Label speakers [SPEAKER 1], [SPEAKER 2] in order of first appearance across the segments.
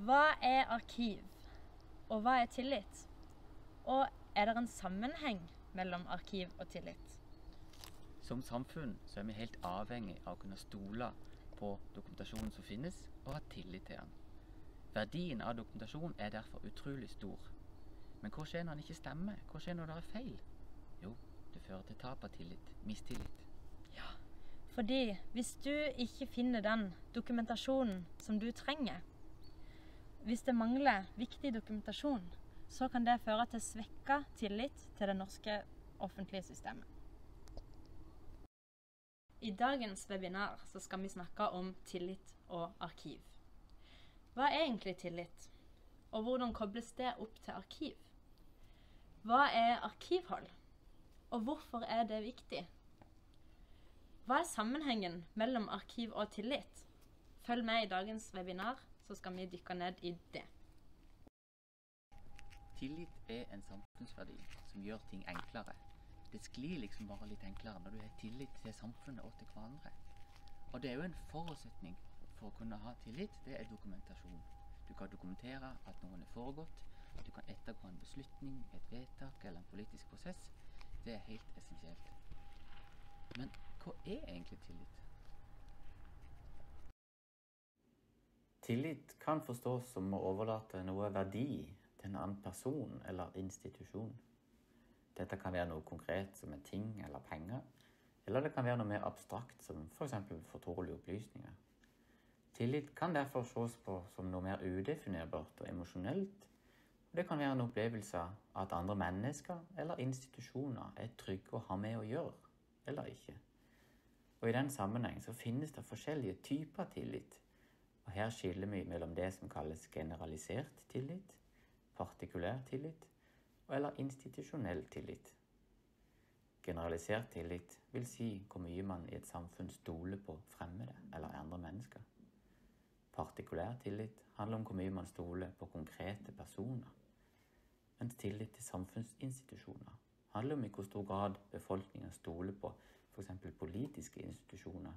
[SPEAKER 1] Hva er arkiv, og hva er tillit? Og er det en sammenheng mellom arkiv og tillit?
[SPEAKER 2] Som samfunn så er vi helt avhengig av å kunne stole på dokumentasjonen som finnes, og ha tillit til den. Verdien av dokumentasjon er derfor utrolig stor. Men hva skjer når den ikke stemmer? Hva skjer når det er feil? Jo, det fører til tap av tillit. Mistillit.
[SPEAKER 1] Ja, fordi hvis du ikke finner den dokumentasjonen som du trenger, hvis det mangler viktig dokumentasjon, så kan det føre til svekka tillit til det norske offentlige systemet. I dagens webinar skal vi snakke om tillit og arkiv. Hva er egentlig tillit, og hvordan kobles det opp til arkiv? Hva er arkivhold, og hvorfor er det viktig? Hva er sammenhengen mellom arkiv og tillit? Følg med i dagens webinar, så skal vi dykke ned i det.
[SPEAKER 2] Tillit er en samfunnsverdi som gjør ting enklere. Det sklir liksom bare litt enklere når du har tillit til samfunnet og til hverandre. Og det er jo en forutsetning for å kunne ha tillit, det er dokumentasjon. Du kan dokumentere at noen er foregått. Du kan ettergå en beslutning, et vedtak eller en politisk prosess. Det er helt essensielt. Men hva er egentlig tillit? Tillit kan forstås som å overlate noe verdi til en annen person eller institusjon. Dette kan være noe konkret som en ting eller penger, eller det kan være noe mer abstrakt som f.eks. For fortrolige opplysninger. Tillit kan derfor ses på som noe mer udefinerbart og emosjonelt. og Det kan være en opplevelse av at andre mennesker eller institusjoner er trygge å ha med å gjøre, eller ikke. Og I den sammenheng så finnes det forskjellige typer tillit. Og Her skiller vi mellom det som kalles generalisert tillit, partikulær tillit eller institusjonell tillit. Generalisert tillit vil si hvor mye man i et samfunn stoler på fremmede eller andre mennesker. Partikulær tillit handler om hvor mye man stoler på konkrete personer. Mens tillit til samfunnsinstitusjoner handler om i hvor stor grad befolkningen stoler på f.eks. politiske institusjoner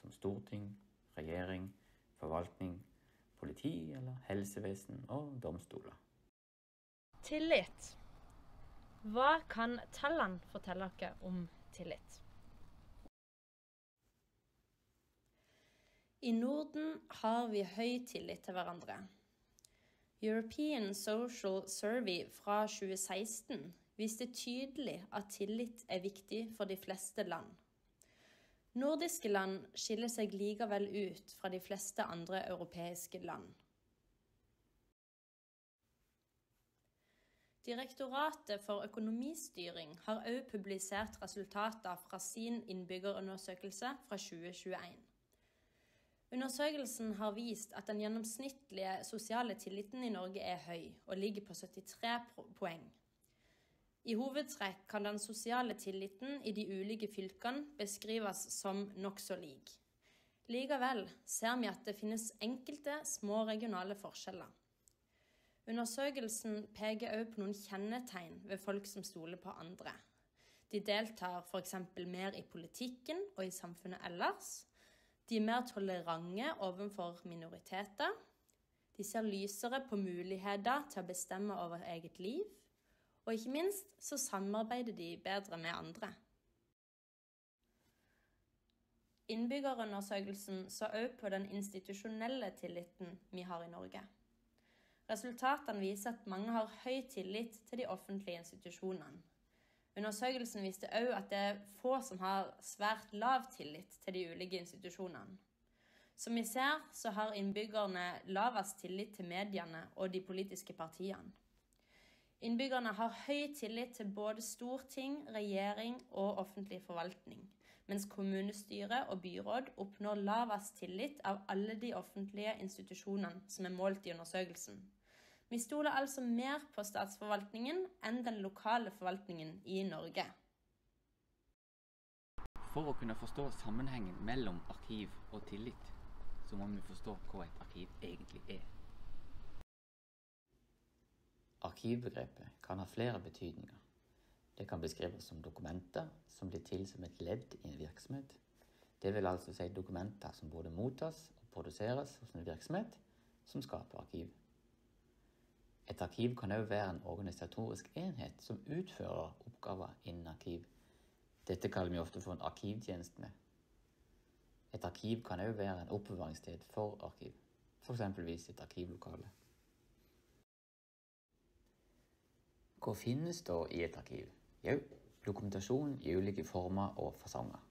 [SPEAKER 2] som storting, regjering, forvaltning, politi eller helsevesen og domstoler.
[SPEAKER 1] Tillit. Hva kan tallene fortelle dere om tillit? I Norden har vi høy tillit til hverandre. European Social Survey fra 2016 viste tydelig at tillit er viktig for de fleste land. Nordiske land skiller seg likevel ut fra de fleste andre europeiske land. Direktoratet for økonomistyring har også publisert resultater fra sin innbyggerundersøkelse fra 2021. Undersøkelsen har vist at den gjennomsnittlige sosiale tilliten i Norge er høy, og ligger på 73 poeng. I hovedtrekk kan den sosiale tilliten i de ulike fylkene beskrives som nokså lik. Likevel ser vi at det finnes enkelte små regionale forskjeller. Undersøkelsen peker også på noen kjennetegn ved folk som stoler på andre. De deltar f.eks. mer i politikken og i samfunnet ellers. De er mer tolerante overfor minoriteter. De ser lysere på muligheter til å bestemme over eget liv. Og ikke minst så samarbeider de bedre med andre. Innbyggerundersøkelsen så også på den institusjonelle tilliten vi har i Norge. Resultatene viser at mange har høy tillit til de offentlige institusjonene. Undersøkelsen viste òg at det er få som har svært lav tillit til de ulike institusjonene. Som vi ser, så har innbyggerne lavest tillit til mediene og de politiske partiene. Innbyggerne har høy tillit til både storting, regjering og offentlig forvaltning, mens kommunestyre og byråd oppnår lavest tillit av alle de offentlige institusjonene som er målt i undersøkelsen. Vi stoler altså mer på statsforvaltningen enn den lokale forvaltningen i Norge.
[SPEAKER 2] For å kunne forstå sammenhengen mellom arkiv og tillit, så må vi forstå hva et arkiv egentlig er. Arkivbegrepet kan ha flere betydninger. Det kan beskrives som dokumenter som blir til som et ledd i en virksomhet. Det vil altså si dokumenter som både mottas og produseres hos en virksomhet som skaper arkiv. Et arkiv kan òg være en organisatorisk enhet som utfører oppgaver innen arkiv. Dette kaller vi ofte for en arkivtjeneste. Et arkiv kan òg være en oppbevaringssted for arkiv, f.eks. et arkivlokale. Hva finnes da i et arkiv? Jo, dokumentasjon i ulike former og fasonger.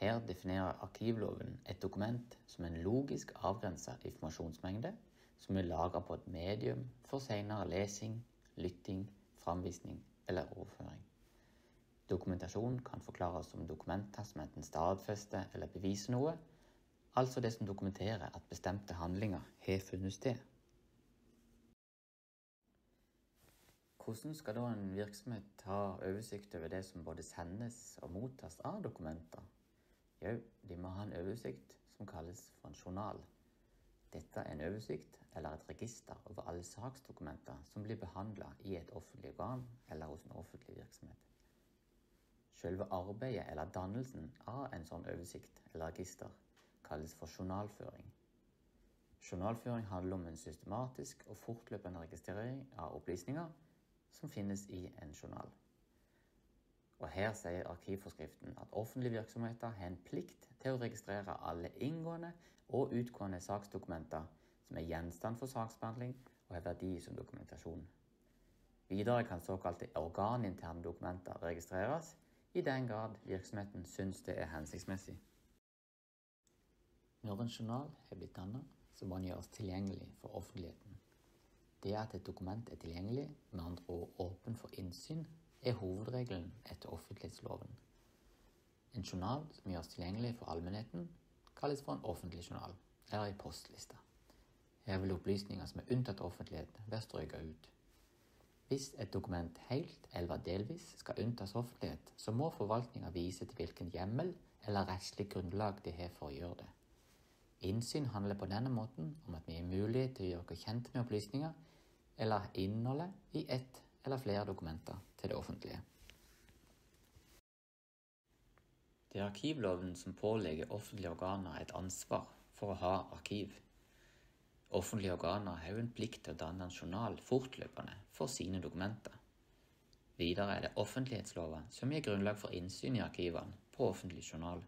[SPEAKER 2] Her definerer arkivloven et dokument som en logisk avgrensa informasjonsmengde som er lagra på et medium for senere lesing, lytting, framvisning eller overføring. Dokumentasjon kan forklares som dokumenter som enten stadfester eller beviser noe, altså det som dokumenterer at bestemte handlinger har funnet sted. Hvordan skal da en virksomhet ha oversikt over det som både sendes og mottas av dokumenter? Jo, de må ha en oversikt som kalles for en journal. Dette er en oversikt eller et register over alle saksdokumenter som blir behandla i et offentlig organ eller hos en offentlig virksomhet. Selve arbeidet eller dannelsen av en sånn oversikt eller register kalles for journalføring. Journalføring handler om en systematisk og fortløpende registrering av opplysninger som finnes i en journal. Og Her sier arkivforskriften at offentlige virksomheter har en plikt til å registrere alle inngående og utgående saksdokumenter som er gjenstand for saksbehandling og har verdi som dokumentasjon. Videre kan såkalte organinterne dokumenter registreres i den grad virksomheten syns det er hensiktsmessig. Når en journal har blitt dannet, så må den gjøres tilgjengelig for offentligheten. Det at et dokument er tilgjengelig, med andre ord åpen for innsyn, er hovedregelen etter offentlighetsloven. En journal som gjøres tilgjengelig for allmennheten, kalles for en offentlig journal, eller i postlista. Her vil opplysninger som er unntatt offentlighet, være strøket ut. Hvis et dokument helt eller delvis skal unntas offentlighet, så må forvaltninga vise til hvilken hjemmel eller rettslig grunnlag de har for å gjøre det. Innsyn handler på denne måten om at vi har mulighet til å gjøre oss kjent med opplysninger eller innholdet i ett eller flere dokumenter til det offentlige. Det er arkivloven som pålegger offentlige organer et ansvar for å ha arkiv. Offentlige organer har jo en plikt til å danne en journal fortløpende for sine dokumenter. Videre er det offentlighetsloven som gir grunnlag for innsyn i arkivene på offentlig journal.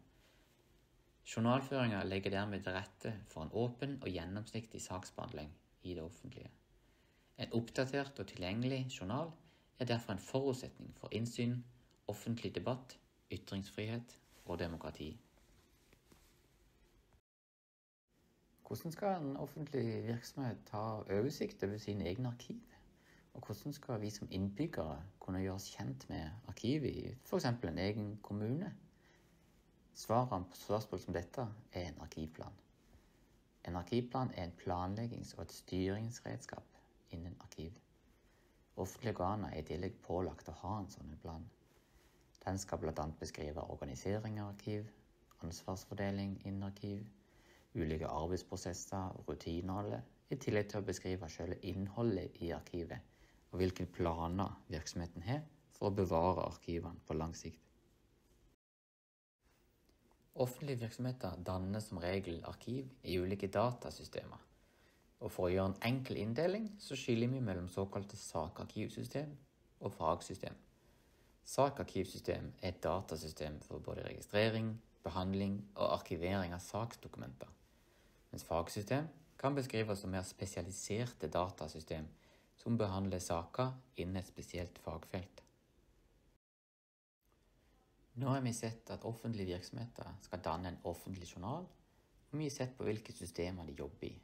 [SPEAKER 2] Journalføringa legger dermed til rette for en åpen og gjennomsiktig saksbehandling i det offentlige. En oppdatert og tilgjengelig journal er derfor en forutsetning for innsyn, offentlig debatt, ytringsfrihet og demokrati. Hvordan skal en offentlig virksomhet ta oversikt over sine egne arkiv? Og hvordan skal vi som innbyggere kunne gjøres kjent med arkivet i f.eks. en egen kommune? Svarene på spørsmål som dette er en arkivplan. En arkivplan er en planleggings- og et styringsredskap innen arkiv. Offentlige organer er i tillegg pålagt å ha en sånn plan. Den skal bl.a. beskrive organisering av arkiv, ansvarsfordeling innen arkiv, ulike arbeidsprosesser og rutiner, i tillegg til å beskrive selve innholdet i arkivet og hvilke planer virksomheten har for å bevare arkivene på lang sikt. Offentlige virksomheter danner som regel arkiv i ulike datasystemer. Og For å gjøre en enkel inndeling så skiller vi mellom såkalte sakarkivsystem og fagsystem. Sakarkivsystem er et datasystem for både registrering, behandling og arkivering av saksdokumenter, mens fagsystem kan beskrives som mer spesialiserte datasystem som behandler saker innen et spesielt fagfelt. Nå har vi sett at offentlige virksomheter skal danne en offentlig journal, og vi har sett på hvilke systemer de jobber i.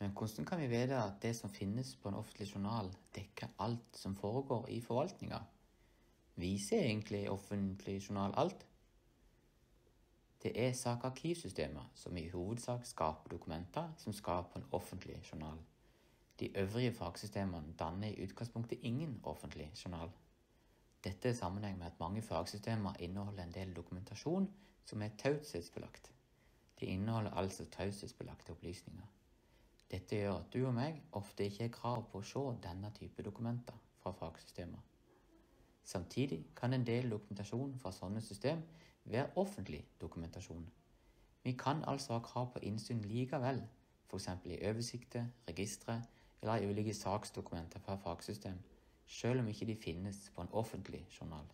[SPEAKER 2] Men hvordan kan vi vite at det som finnes på en offentlig journal, dekker alt som foregår i forvaltninga? Viser egentlig offentlig journal alt? Det er sakarkivsystemer som i hovedsak skaper dokumenter som skal på en offentlig journal. De øvrige fagsystemene danner i utgangspunktet ingen offentlig journal. Dette er sammenheng med at mange fagsystemer inneholder en del dokumentasjon som er taushetsbelagt. De inneholder altså taushetsbelagte opplysninger. Dette gjør at du og meg ofte ikke har krav på å se denne type dokumenter fra fagsystemer. Samtidig kan en del dokumentasjon fra sånne system være offentlig dokumentasjon. Vi kan altså ha krav på innsyn likevel, f.eks. i oversikter, registre eller i ulike saksdokumenter fra fagsystem, selv om ikke de finnes på en offentlig journal.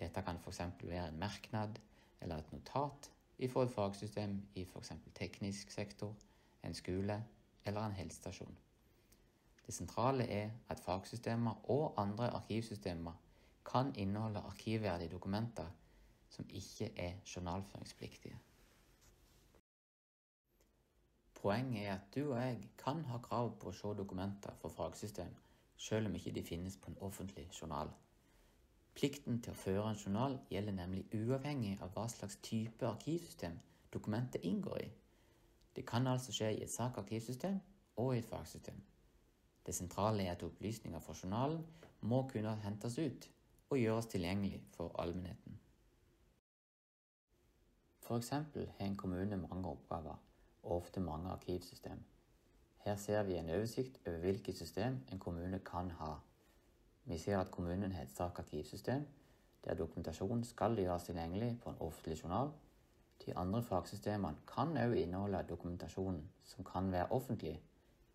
[SPEAKER 2] Dette kan f.eks. være en merknad eller et notat ifra et fagsystem i f.eks. teknisk sektor, en skole eller en helsestasjon. Det sentrale er at fagsystemer og andre arkivsystemer kan inneholde arkivverdige dokumenter som ikke er journalføringspliktige. Poenget er at du og jeg kan ha krav på å se dokumenter fra fagsystem, selv om ikke de finnes på en offentlig journal. Plikten til å føre en journal gjelder nemlig uavhengig av hva slags type arkivsystem dokumentet inngår i. Det kan altså skje i et sakarkivsystem og i et fagsystem. Det sentrale er at opplysninger fra journalen må kunne hentes ut og gjøres tilgjengelig for allmennheten. F.eks. har en kommune mange oppgaver, og ofte mange arkivsystem. Her ser vi en oversikt over hvilke system en kommune kan ha. Vi ser at kommunen har et sakarkivsystem, der dokumentasjon skal gjøres tilgjengelig på en offentlig journal. De andre fagsystemene kan også inneholde dokumentasjon som kan være offentlig,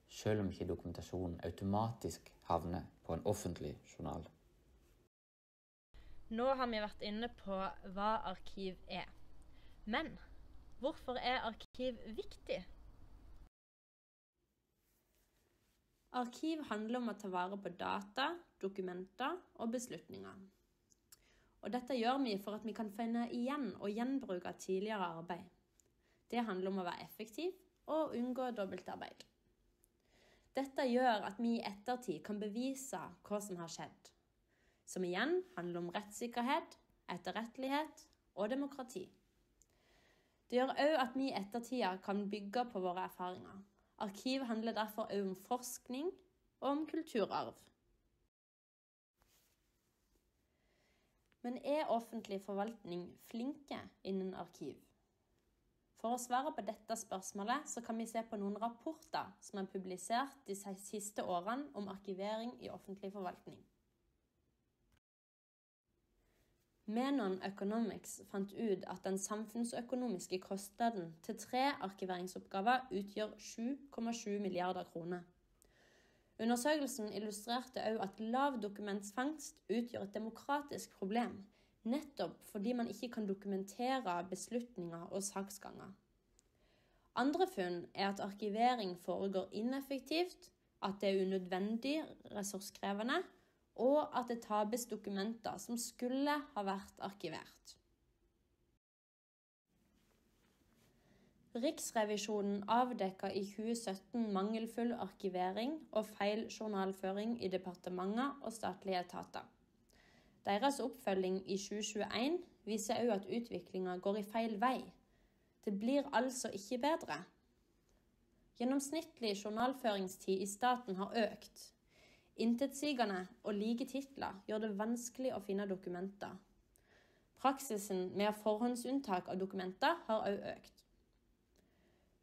[SPEAKER 2] selv om ikke dokumentasjonen automatisk havner på en offentlig journal.
[SPEAKER 1] Nå har vi vært inne på hva arkiv er. Men hvorfor er arkiv viktig? Arkiv handler om å ta vare på data, dokumenter og beslutninger. Og dette gjør vi for at vi kan finne igjen og gjenbruke tidligere arbeid. Det handler om å være effektiv og unngå dobbeltarbeid. Dette gjør at vi i ettertid kan bevise hva som har skjedd, som igjen handler om rettssikkerhet, etterrettelighet og demokrati. Det gjør òg at vi i ettertida kan bygge på våre erfaringer. Arkiv handler derfor òg om forskning og om kulturarv. Men er offentlig forvaltning flinke innen arkiv? For å svare på dette spørsmålet så kan vi se på noen rapporter som er publisert de siste årene om arkivering i offentlig forvaltning. Menon Economics fant ut at den samfunnsøkonomiske kostnaden til tre arkiveringsoppgaver utgjør 7,7 milliarder kroner. Undersøkelsen illustrerte òg at lav dokumentfangst utgjør et demokratisk problem, nettopp fordi man ikke kan dokumentere beslutninger og saksganger. Andre funn er at arkivering foregår ineffektivt, at det er unødvendig ressurskrevende, og at det tapes dokumenter som skulle ha vært arkivert. Riksrevisjonen avdekka i 2017 mangelfull arkivering og feil journalføring i departementer og statlige etater. Deres oppfølging i 2021 viser òg at utviklinga går i feil vei. Det blir altså ikke bedre. Gjennomsnittlig journalføringstid i staten har økt, Intetsigende og like titler gjør det vanskelig å finne dokumenter. Praksisen med forhåndsunntak av dokumenter har òg økt.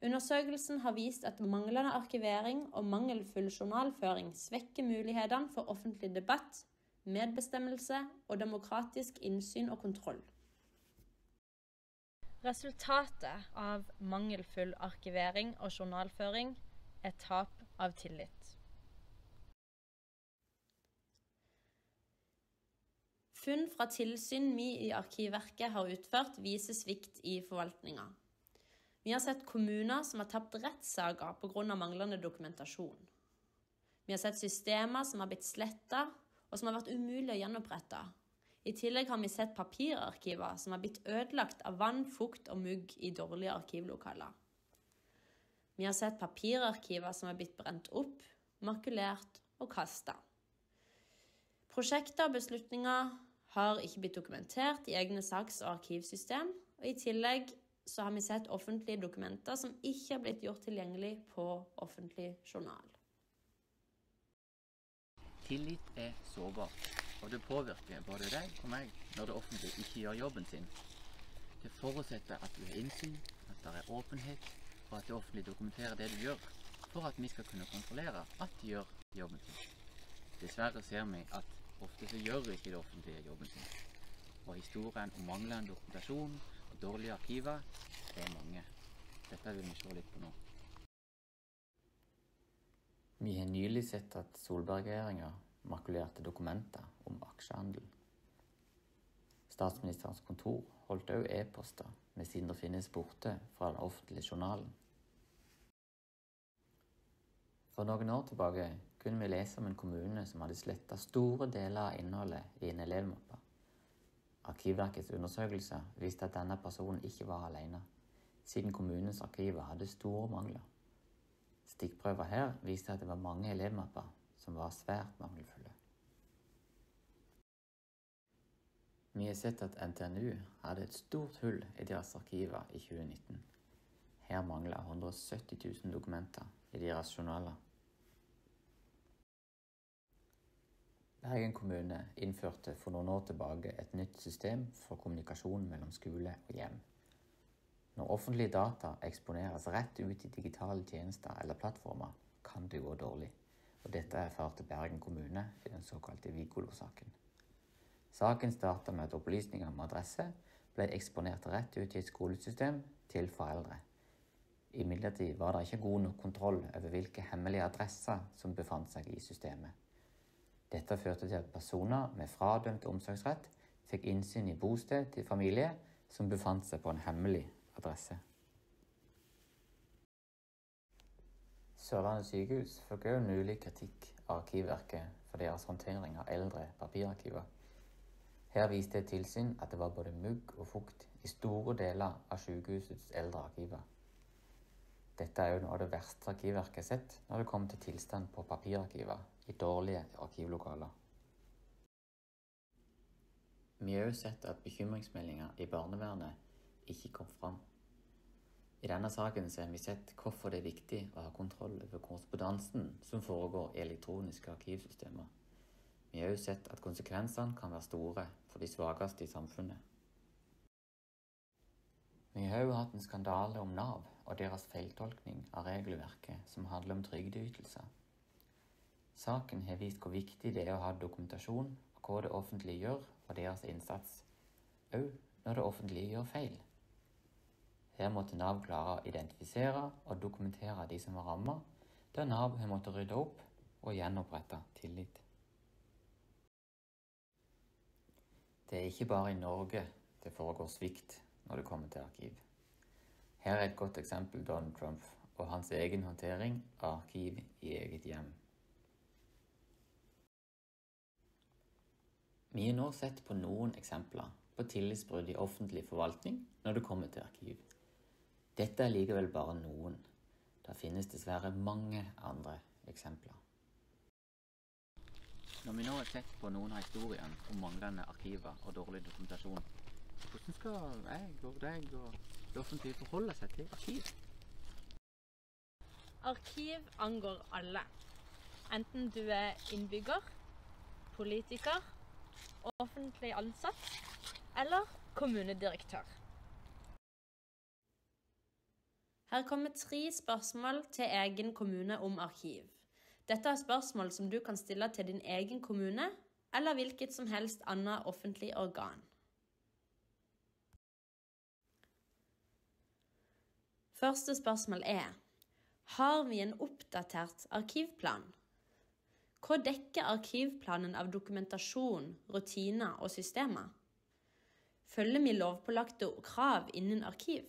[SPEAKER 1] Undersøkelsen har vist at manglende arkivering og mangelfull journalføring svekker mulighetene for offentlig debatt, medbestemmelse og demokratisk innsyn og kontroll. Resultatet av mangelfull arkivering og journalføring er tap av tillit. Funn fra tilsyn vi i Arkivverket har utført, viser svikt i forvaltninga. Vi har sett kommuner som har tapt rettssaker pga. manglende dokumentasjon. Vi har sett systemer som har blitt sletta, og som har vært umulig å gjenopprette. I tillegg har vi sett papirarkiver som har blitt ødelagt av vann, fukt og mugg i dårlige arkivlokaler. Vi har sett papirarkiver som har blitt brent opp, makulert og kasta. Prosjekter og beslutninger har ikke blitt dokumentert i egne saks- og arkivsystem. Og I tillegg så har vi sett offentlige dokumenter som ikke har blitt gjort tilgjengelig på offentlig journal.
[SPEAKER 2] Tillit er sårbart, og det påvirker både deg og meg når det offentlige ikke gjør jobben sin. Det forutsetter at du har innsyn, at det er åpenhet, og at det offentlige dokumenterer det du gjør, for at vi skal kunne kontrollere at de gjør jobben sin. Dessverre ser vi at Ofte så gjør ikke det offentlige jobben sin. Og historien om manglende dokumentasjon og dårlige arkiver, det er mange. Dette vil vi se litt på nå. Vi har nylig sett at Solberg-regjeringa makulerte dokumenter om aksjehandel. Statsministerens kontor holdt òg e-poster med Sindre Finnes borte fra den offentlige journalen. For noen år tilbake kunne vi lese om en kommune som hadde sletta store deler av innholdet i en elevmappe. Arkivverkets undersøkelse viste at denne personen ikke var alene, siden kommunens arkiver hadde store mangler. Stikkprøver her viste at det var mange elevmapper som var svært mangelfulle. Vi har sett at NTNU hadde et stort hull i deres arkiver i 2019. Her mangla 170 000 dokumenter i deres journaler. Bergen kommune innførte for noen år tilbake et nytt system for kommunikasjon mellom skole og hjem. Når offentlige data eksponeres rett ut i digitale tjenester eller plattformer, kan det gå dårlig. Og dette erfarte Bergen kommune i den såkalte Vigolo-saken. Saken starta med at opplysninger om adresse ble eksponert rett ut i et skolesystem til foreldre. Imidlertid var det ikke god nok kontroll over hvilke hemmelige adresser som befant seg i systemet. Dette førte til at personer med fradømt omsorgsrett fikk innsyn i bosted til familie som befant seg på en hemmelig adresse. Sørlandet sykehus fikk også nylig kritikk av Arkivverket for deres håndtering av eldre papirarkiver. Her viste et tilsyn at det var både mugg og fukt i store deler av sykehusets eldre arkiver. Dette er jo noe av det verste Arkivverket har sett når det kommer til tilstand på papirarkiver i dårlige arkivlokaler. Vi har også sett at bekymringsmeldinger i barnevernet ikke kom fram. I denne saken har vi sett hvorfor det er viktig å ha kontroll over korrespondansen som foregår i elektroniske arkivsystemer. Vi har også sett at konsekvensene kan være store for de svakeste i samfunnet. Vi har også hatt en skandale om Nav og deres feiltolkning av regelverket som handler om trygdeytelser. Saken har vist hvor viktig det er å ha dokumentasjon av hva det offentlige gjør og deres innsats, òg når det offentlige gjør feil. Her måtte Nav klare å identifisere og dokumentere de som var rammet, der Nav har måttet rydde opp og gjenopprette tillit. Det er ikke bare i Norge det foregår svikt når det kommer til arkiv. Her er et godt eksempel Donald Trump og hans egen håndtering av arkiv i eget hjem. Vi har nå sett på noen eksempler på tillitsbrudd i offentlig forvaltning når det kommer til arkiv. Dette er likevel bare noen. Det finnes dessverre mange andre eksempler. Når vi nå har sett på noen av historiene om manglende arkiver og dårlig dokumentasjon, hvordan skal jeg og deg og det offentlige forholde seg til arkiv?
[SPEAKER 1] Arkiv angår alle. Enten du er innbygger, politiker, offentlig ansatt eller kommunedirektør. Her kommer tre spørsmål til egen kommune om arkiv. Dette er spørsmål som du kan stille til din egen kommune eller hvilket som helst annet offentlig organ. Første spørsmål er Har vi en oppdatert arkivplan? Hva dekker arkivplanen av dokumentasjon, rutiner og systemer? Følger vi lovpålagte krav innen arkiv?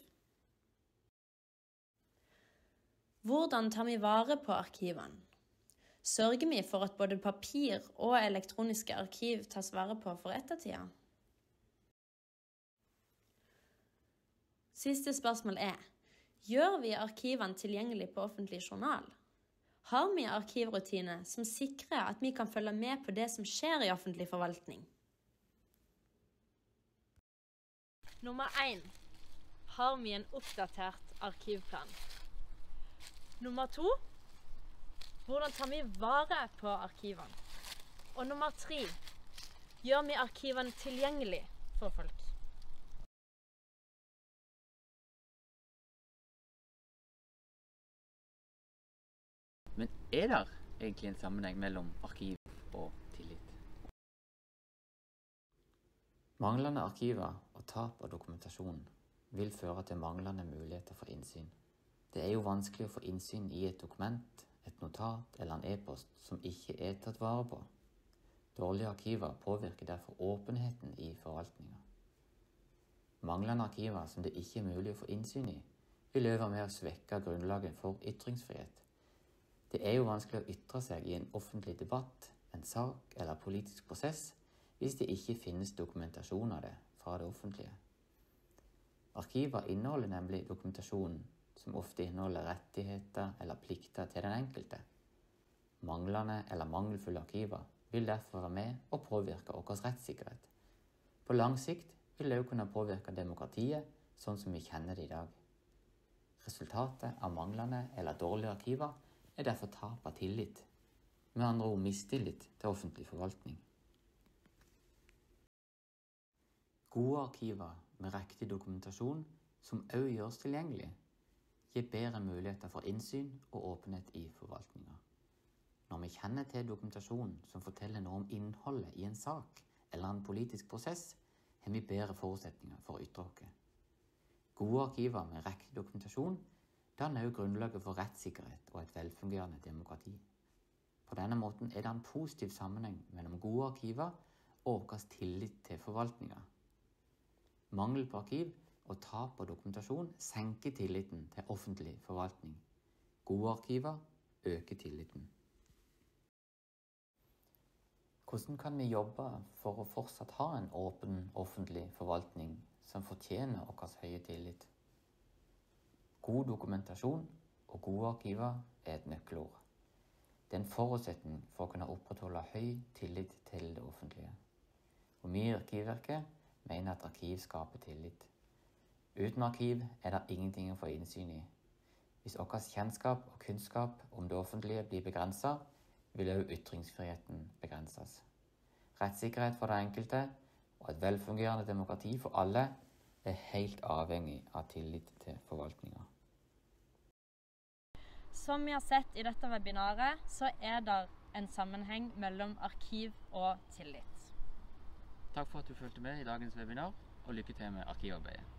[SPEAKER 1] Hvordan tar vi vare på arkivene? Sørger vi for at både papir og elektroniske arkiv tas vare på for ettertida? Siste spørsmål er Gjør vi arkivene tilgjengelig på offentlig journal? Har vi arkivrutiner som sikrer at vi kan følge med på det som skjer i offentlig forvaltning? Nummer én har vi en oppdatert arkivplan. Nummer to hvordan tar vi vare på arkivene? Og nummer tre gjør vi arkivene tilgjengelig for folk?
[SPEAKER 2] Men er det egentlig en sammenheng mellom arkiv og tillit? Manglende arkiver og tap av dokumentasjon vil føre til manglende muligheter for innsyn. Det er jo vanskelig å få innsyn i et dokument et notat eller en e-post som ikke er tatt vare på. Dårlige arkiver påvirker derfor åpenheten i forvaltninga. Manglende arkiver som det ikke er mulig å få innsyn i, vil øve med å svekke grunnlaget for ytringsfrihet. Det er jo vanskelig å ytre seg i en offentlig debatt, en sak eller politisk prosess hvis det ikke finnes dokumentasjon av det fra det offentlige. Arkiver inneholder nemlig dokumentasjon som ofte inneholder rettigheter eller plikter til den enkelte. Manglende eller mangelfulle arkiver vil derfor være med og påvirke vår rettssikkerhet. På lang sikt vil det òg kunne påvirke demokratiet sånn som vi kjenner det i dag. Resultatet av manglende eller dårlige arkiver er derfor tap tillit, med andre ord mistillit til offentlig forvaltning. Gode arkiver med riktig dokumentasjon, som òg gjøres tilgjengelig, gir bedre muligheter for innsyn og åpenhet i forvaltninga. Når vi kjenner til dokumentasjon som forteller noe om innholdet i en sak eller en politisk prosess, har vi bedre forutsetninger for å ytre oss. Gode arkiver med riktig dokumentasjon danner også grunnlaget for rettssikkerhet og et velfungerende demokrati. På denne måten er det en positiv sammenheng mellom gode arkiver og vår tillit til forvaltninga. Mangel på arkiv og tap av dokumentasjon senker tilliten til offentlig forvaltning. Gode arkiver øker tilliten. Hvordan kan vi jobbe for å fortsatt ha en åpen offentlig forvaltning som fortjener vår høye tillit? God dokumentasjon og gode arkiver er et nøkkelord. Det er en forutsetning for å kunne opprettholde høy tillit til det offentlige. Og vi i Arkivverket mener at arkiv skaper tillit. Uten arkiv er det ingenting å få innsyn i. Hvis vår kjennskap og kunnskap om det offentlige blir begrensa, vil òg ytringsfriheten begrenses. Rettssikkerhet for den enkelte og et velfungerende demokrati for alle er helt avhengig av tillit til forvaltninga.
[SPEAKER 1] Som vi har sett i dette webinaret, så er det en sammenheng mellom arkiv og tillit.
[SPEAKER 2] Takk for at du fulgte med i dagens webinar, og lykke til med arkivarbeidet.